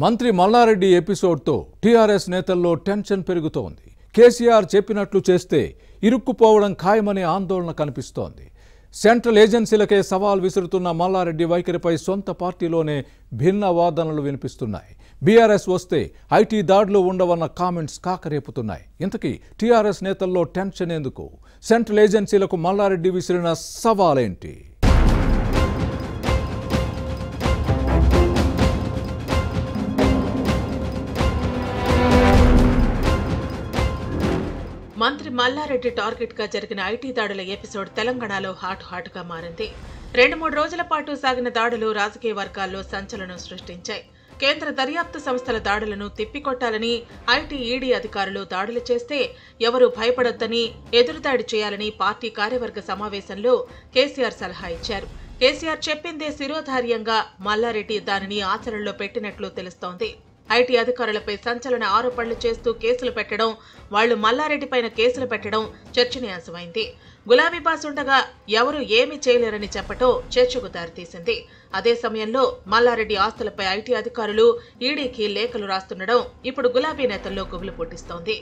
మంత్రి మల్లారెడ్డి ఎపిసోడ్తో టీఆర్ఎస్ నేతల్లో టెన్షన్ పెరుగుతోంది. కేసీఆర్ చెప్పినట్లు చేస్తే ఇరుక్కుపోవడం ఖాయమనే ఆందోళన కనిపిస్తోంది. సెంట్రల్ ఏజెన్సీలకే సవాల్ విసురుతున్న మల్లారెడ్డి వైఖరిపై సొంత పార్టీలోనే భిన్న వాదనలు వినిపిస్తున్నాయి. బీఆర్ఎస్ వస్తే ఐటీ దాడులు ఉండవన్న కామెంట్స్ కాకరేపుతున్నాయి. ఇంతకీ టీఆర్ఎస్ నేతల్లో టెన్షన్ ఎందుకు? సెంట్రల్ ఏజెన్సీలకు మల్లారెడ్డి విసిరిన సవాలేంటి? మంత్రి మల్లారెడ్డి టార్గెట్గా జరిగిన ఐటీ దాడుల ఎపిసోడ్ తెలంగాణలో హాట్ హాట్గా మారింది. రెండు మూడు రోజుల పాటు సాగిన దాడులు రాజకీయ వర్గాల్లో సంచలనం సృష్టించాయి. కేంద్ర దర్యాప్తు సంస్థల దాడులను తిప్పికొట్టాలని ఐటీ ఈడీ అధికారులు దాడులు చేస్తే ఎవరూ భయపడొద్దని ఎదురుదాడి చేయాలని పార్టీ కార్యవర్గ సమావేశంలో కేసీఆర్ సలహా ఇచ్చారు. కేసీఆర్ చెప్పిందే శిరోధార్యంగా మల్లారెడ్డి దానిని ఆచరణలో పెట్టినట్లు తెలుస్తోంది. ఐటీ అధికారులపై సంచలన ఆరోపణలు చేస్తూ కేసులు పెట్టడం వాళ్ళు మల్లారెడ్డి పైన కేసులు పెట్టడం చర్చనీయాంశమైంది. గులాబీ బాస్ ఉండగా ఎవరు ఏమీ చేయలేరని చెప్పటం చర్చకు దారితీసింది. అదే సమయంలో మల్లారెడ్డి ఆస్తులపై ఐటీ అధికారులు ఈడీకి లేఖలు రాస్తుండడం ఇప్పుడు గులాబీ నేతల్లో గుబులు పుట్టిస్తోంది.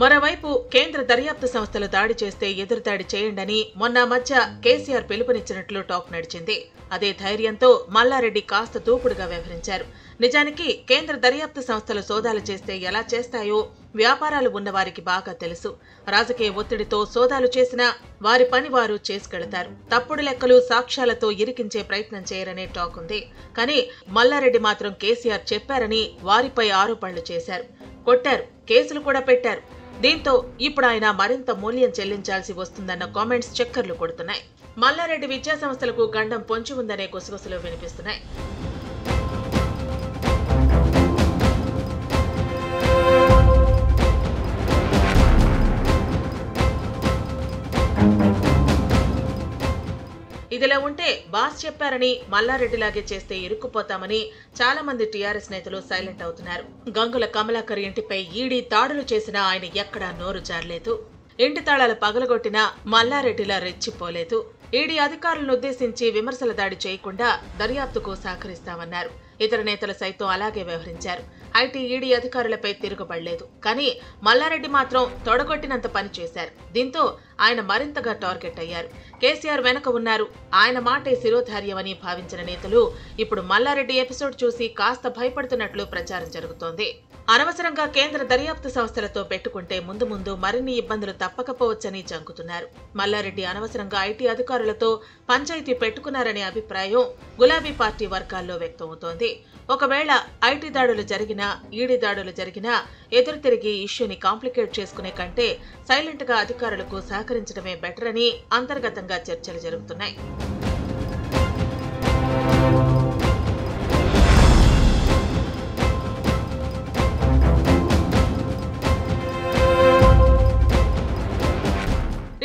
మరోవైపు కేంద్ర దర్యాప్తు సంస్థలు దాడి చేస్తే ఎదురుదాడి చేయండని మొన్న మధ్య కేసీఆర్ పిలుపునిచ్చినట్లు టాక్ నడిచింది. అదే ధైర్యంతో మల్లారెడ్డి కాస్త దూకుడుగా వ్యవహరించారు. నిజానికి కేంద్ర దర్యాప్తు సంస్థలు సోదాలు చేస్తే ఎలా చేస్తాయో వ్యాపారాలు ఉన్నవారికి బాగా తెలుసు. రాజకీయ ఒత్తిడితో సోదాలు చేసినా వారి పని వారు చేసుకెళతారు. తప్పుడు లెక్కలు సాక్ష్యాలతో ఇరికించే ప్రయత్నం చేయరనే టాక్ ఉంది. కానీ మల్లారెడ్డి మాత్రం కేసీఆర్ చెప్పారని వారిపై ఆరోపణలు చేశారు. కొట్టారు. కేసులు కూడా పెట్టారు. దీంతో ఇప్పుడు ఆయన మరింత మూల్యం చెల్లించాల్సి వస్తుందన్న కామెంట్స్ చక్కర్లు కొడుతున్నాయి. మల్లారెడ్డి విద్యాసంస్థలకు గండం పొంచి ఉందనే గుసగుసలు వినిపిస్తున్నాయి. ఇదిలా ఉంటే బాస్ చెప్పారని మల్లారెడ్డిలాగే చేస్తే ఇరుక్కుపోతామని చాలా మంది టీఆర్ఎస్ నేతలు సైలెంట్ అవుతున్నారు. గంగుల కమలాకర్ ఇంటిపై ఈడీ దాడులు చేసినా ఆయన ఎక్కడా నోరు జారలేదు. ఇంటి తాళాలు పగలగొట్టినా మల్లారెడ్డిలా రెచ్చిపోలేదు. ఈడీ అధికారులను ఉద్దేశించి విమర్శల దాడి చేయకుండా దర్యాప్తుకు సహకరిస్తామన్నారు. ఇతర నేతలు సైతం అలాగే వ్యవహరించారు. ఐటీ ఈడీ అధికారులపై తిరుగుబడలేదు. కానీ మల్లారెడ్డి మాత్రం తొడగొట్టినంత పని చేశారు. దీంతో ఆయన మరింతగా టార్గెట్ అయ్యారు. కేసీఆర్ వెనక ఉన్నారు. ఆయన మాటే శిరోధార్యమని భావించిన నేతలు ఇప్పుడు మల్లారెడ్డి ఎపిసోడ్ చూసి కాస్త భయపడుతున్నట్లు ప్రచారం జరుగుతోంది. అనవసరంగా కేంద్ర దర్యాప్తు సంస్థలతో పెట్టుకుంటే ముందు ముందు మరిన్ని ఇబ్బందులు తప్పకపోవచ్చని జంకుతున్నారు. మల్లారెడ్డి అనవసరంగా ఐటీ అధికారులతో పంచాయతీ పెట్టుకున్నారనే అభిప్రాయం గులాబీ పార్టీ వర్గాల్లో వ్యక్తమవుతోంది. ఒకవేళ ఐటీ దాడులు జరిగినా ఈడీ దాడులు జరిగినా ఎదురు తిరిగి ఇష్యూని కాంప్లికేట్ చేసుకునే కంటే సైలెంట్గా అధికారులకు సహకరించడమే బెటర్ అని అంతర్గతంగా చర్చలు జరుగుతున్నాయి.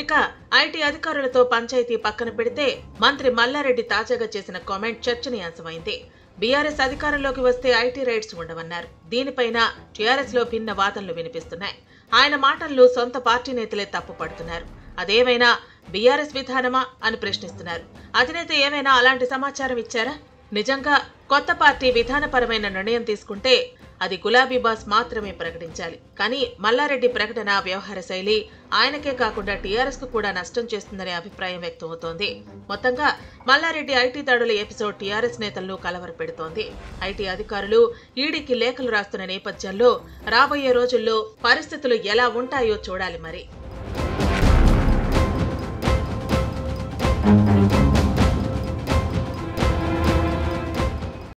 ఇక ఐటీ అధికారులతో పంచాయతీ పక్కన పెడితే మంత్రి మల్లారెడ్డి తాజాగా చేసిన కామెంట్ చర్చనీయాంశమైంది. బీఆర్ఎస్ అధికారంలోకి వస్తే ఐటీ రైట్స్ ఉండవన్నారు. దీనిపైన టీఆర్ఎస్లో భిన్న వాదనలు వినిపిస్తున్నాయి. ఆయన మాటల్లో సొంత పార్టీ నేతలే తప్పుపడుతున్నారు అదేమైనా బీఆర్ఎస్ విధానమా అని ప్రశ్నిస్తున్నారు. అధినేత ఏమైనా అలాంటి సమాచారం ఇచ్చారా? నిజంగా కొత్త పార్టీ విధానపరమైన నిర్ణయం తీసుకుంటే అది గులాబీ బాస్ మాత్రమే ప్రకటించాలి. కానీ మల్లారెడ్డి ప్రకటన వ్యవహార శైలి ఆయనకే కాకుండా టీఆర్ఎస్కు కూడా నష్టం చేస్తుందనే అభిప్రాయం వ్యక్తమవుతోంది. మొత్తంగా మల్లారెడ్డి ఐటీ దాడుల ఎపిసోడ్ టీఆర్ఎస్ నేతలను కలవరపెడుతోంది. ఐటీ అధికారులు ఈడీకి లేఖలు రాస్తున్న నేపథ్యంలో రాబోయే రోజుల్లో పరిస్థితులు ఎలా ఉంటాయో చూడాలి మరి.